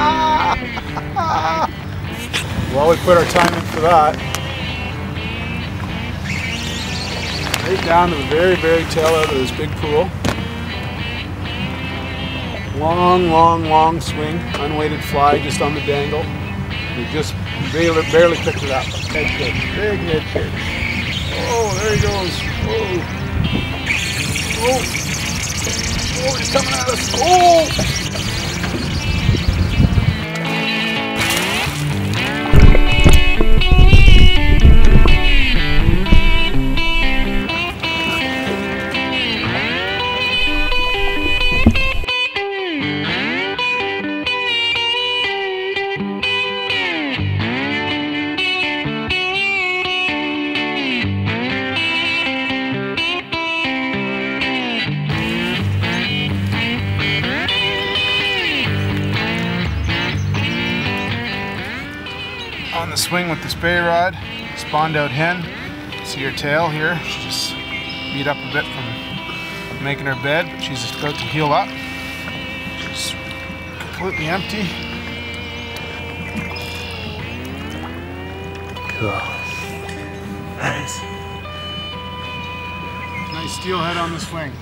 well, we put our time in for that. Right down to the very, very tail end of this big pool. Long, long, long swing, unweighted fly just on the dangle. We just barely, barely picked it up. Head fish, big head fish. Oh, there he goes. Oh, oh, oh, he's coming at us. Oh! On the swing with the spey rod, spawned out hen. See her tail here, she just beat up a bit from making her bed, but she's just about to heal up. She's completely empty. Cool. Nice. Nice steelhead on the swing.